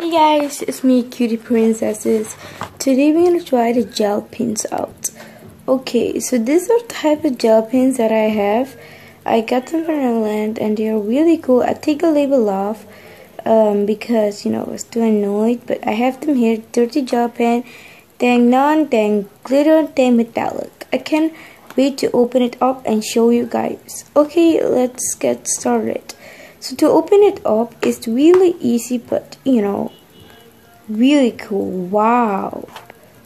Hey guys, it's me, Cutie Princesses. Today we're gonna try the gel pens out. Okay, so these are the type of gel pens that I have. I got them from England and they're really cool. I take the label off um, because you know I was too annoyed, but I have them here. Dirty gel pen, then non, then glitter, then metallic. I can't wait to open it up and show you guys. Okay, let's get started. So to open it up is really easy but you know really cool. Wow.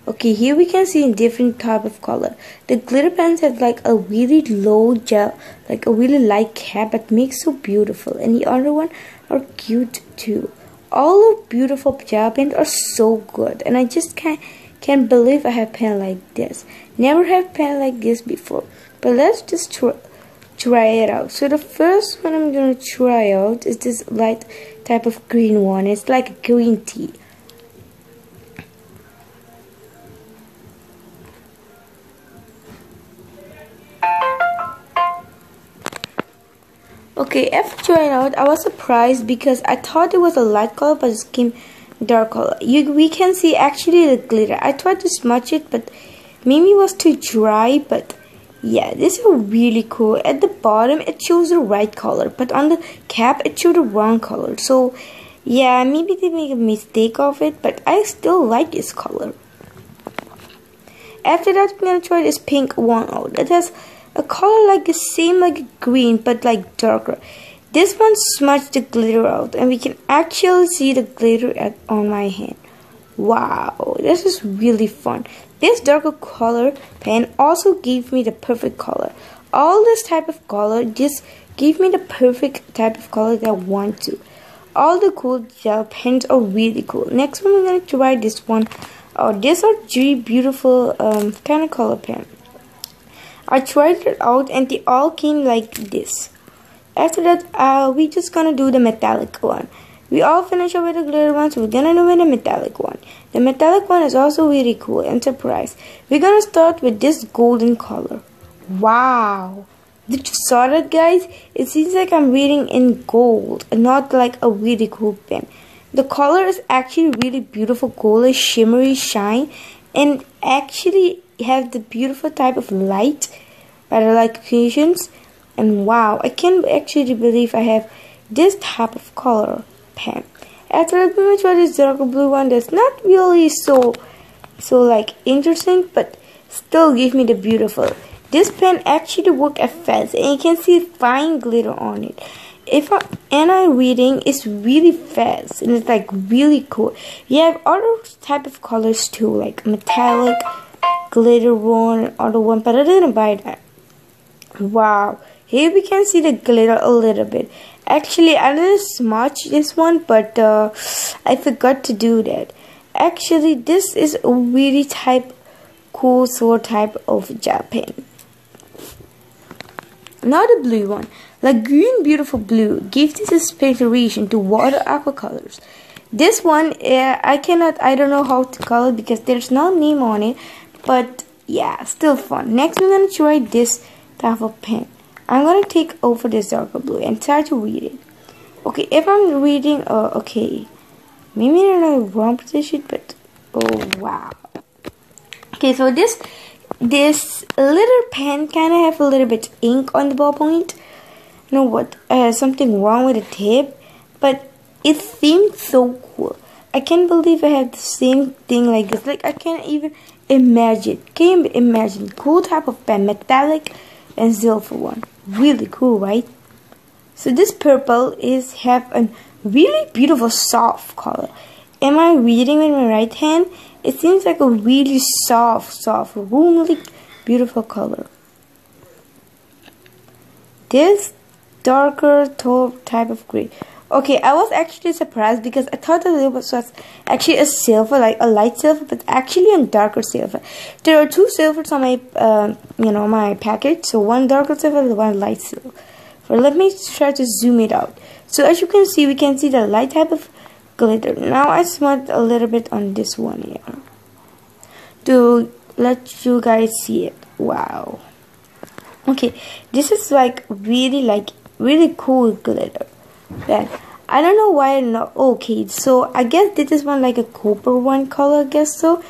Okay, here we can see a different type of color. The glitter pens have like a really low gel, like a really light cap that makes so beautiful. And the other one are cute too. All the beautiful gel pens are so good. And I just can't, can't believe I have pen like this. Never have pen like this before. But let's just try try it out. So the first one I'm gonna try out is this light type of green one. It's like a green tea. Okay, after trying out, I was surprised because I thought it was a light color, but it came dark color. You, we can see actually the glitter. I tried to smudge it, but maybe it was too dry, but yeah, this is really cool. At the bottom, it shows the right color, but on the cap, it showed the wrong color. So, yeah, maybe they make a mistake of it, but I still like this color. After that, I'm gonna try this pink one out. It has a color like the same like green, but like darker. This one smudged the glitter out, and we can actually see the glitter at, on my hand. Wow, this is really fun. This darker color pen also gave me the perfect color. All this type of color just gave me the perfect type of color that I want to. All the cool gel pens are really cool. Next one we're going to try this one. Oh, these are three beautiful um, kind of color pen. I tried it out and they all came like this. After that, uh, we just gonna do the metallic one. We all finish with the glitter ones, we're gonna do with the metallic one. The metallic one is also really cool and surprise. We're gonna start with this golden color. Wow! Did you saw that guys? It seems like I'm reading in gold not like a really cool pen. The color is actually really beautiful golden shimmery shine and actually have the beautiful type of light that I like creations and wow I can't actually believe I have this type of color pen. After I pretty much try this darker blue one that's not really so so like interesting but still give me the beautiful. This pen actually work at fast and you can see fine glitter on it. If I, and I reading is really fast and it's like really cool. You have other type of colors too like metallic, glitter one, and other one but I didn't buy that. Wow. Here we can see the glitter a little bit. Actually, I didn't smudge this one, but uh, I forgot to do that. Actually, this is a really type, cool sort type of pen. Not a blue one. Like green beautiful blue gives this inspiration to water aqua colors. This one, uh, I cannot, I don't know how to color because there's no name on it. But yeah, still fun. Next, we're to try this type of pen. I'm gonna take over this darker blue and try to read it. Okay, if I'm reading, uh, okay, maybe in a wrong position, but oh wow. Okay, so this this little pen kind of have a little bit ink on the ballpoint. You know what? Uh, something wrong with the tip, but it seems so cool. I can't believe I have the same thing like this. Like I can't even imagine. Can you imagine? Cool type of pen, metallic and silver one really cool right? So this purple is have a really beautiful soft color. Am I reading with my right hand? It seems like a really soft soft really beautiful color. This darker type of gray okay I was actually surprised because I thought that it was actually a silver like a light silver but actually a darker silver. There are two silvers on my uh, you know my package. So one darker silver and one light silver. Let me try to zoom it out. So as you can see we can see the light type of glitter. Now I smudged a little bit on this one here. To let you guys see it. Wow. Okay this is like really like really cool glitter that. I don't know why not. Oh, okay so I guess this is one like a copper one color I guess so.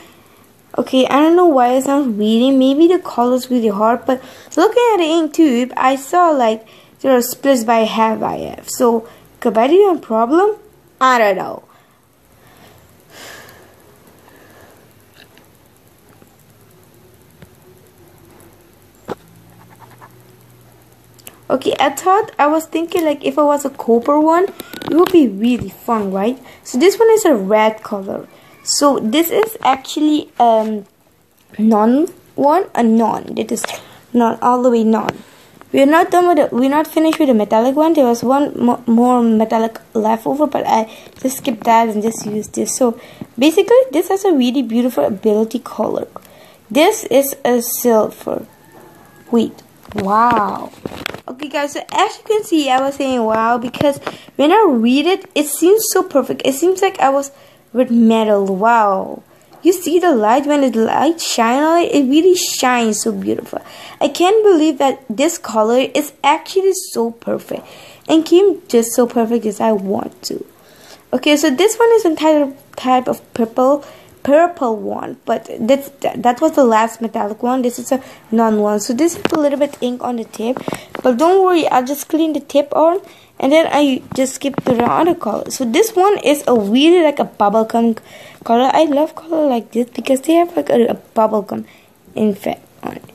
Okay I don't know why it sounds weird. Maybe the color is really hard but looking at the ink tube I saw like there are splits by half IF so could be a problem? I don't know Okay, I thought I was thinking like if I was a copper one, it would be really fun, right? So this one is a red color. So this is actually um non one, a non. It is not all the way non. We're not done with it. We're not finished with the metallic one. There was one mo more metallic left over, but I just skipped that and just used this. So basically, this has a really beautiful ability color. This is a silver. Wait, wow. Okay guys, so as you can see, I was saying wow because when I read it, it seems so perfect. It seems like I was with metal. Wow. You see the light when the light shine on it, it really shines so beautiful. I can't believe that this color is actually so perfect and came just so perfect as I want to. Okay, so this one is entitled type of purple purple one but that's that was the last metallic one. This is a non one. So this is a little bit ink on the tip but don't worry i'll just clean the tip on and then i just skip to the other color. So this one is a really like a bubblegum color. I love color like this because they have like a, a bubblegum effect on it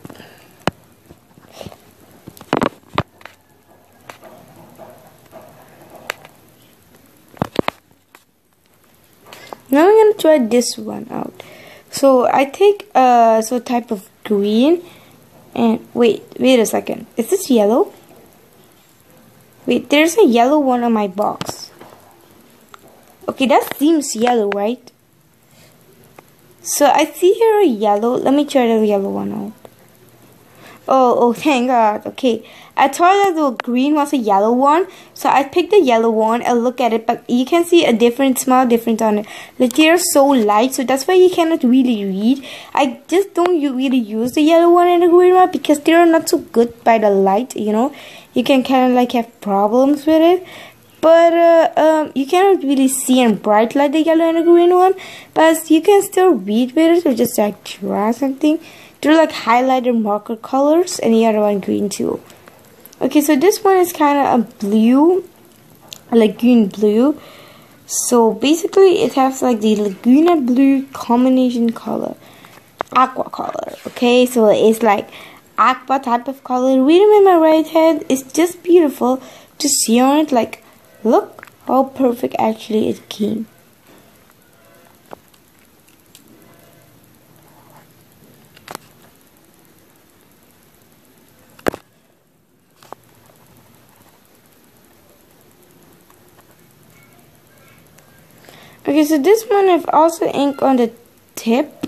try this one out. So I take uh so type of green and wait wait a second. Is this yellow? Wait there's a yellow one on my box. Okay that seems yellow right? So I see here a yellow. Let me try the yellow one out Oh, oh, thank God. Okay. I thought that the green was a yellow one. So I picked the yellow one and look at it. But you can see a different, small difference on it. Like they're so light. So that's why you cannot really read. I just don't really use the yellow one and the green one because they're not so good by the light, you know. You can kind of like have problems with it but uh, um, you cannot really see in bright light the yellow and the green one but you can still read with it or just like draw something they're like highlighter marker colors and the other one green too. Okay, so this one is kind of a blue, like green blue. So basically it has like the Laguna blue combination color, aqua color. Okay, so it's like aqua type of color. Reading in my right hand is just beautiful to see on it. Like, look how perfect actually it came. Okay so this one I've also ink on the tip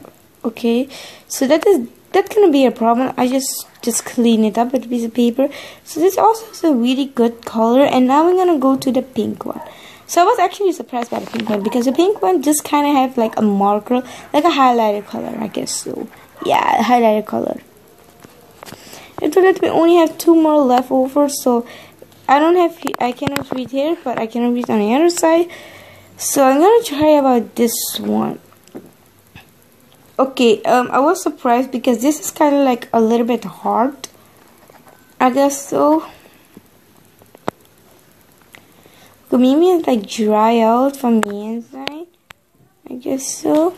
okay? So that is that's gonna be a problem. I just just clean it up with a piece of paper. So this also is a really good color and now we're gonna go to the pink one. So I was actually surprised by the pink one because the pink one just kind of have like a marker like a highlighter color I guess so yeah highlighter color. It will let me only have two more left over so I don't have I cannot read here but I can read on the other side so I'm gonna try about this one. Okay, um, I was surprised because this is kind of like a little bit hard. I guess so. maybe it's like dry out from the inside. I guess so.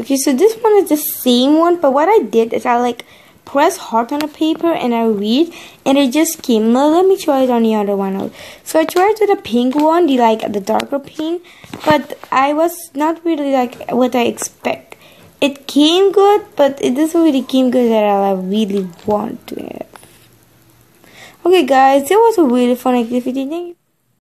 Okay, so this one is the same one, but what I did is I like press hard on the paper and I read and it just came. Now let me try it on the other one. So I tried with the pink one, the like the darker pink, but I was not really like what I expect. It came good, but it doesn't really came good that I really want to have. Okay guys, it was a really fun activity.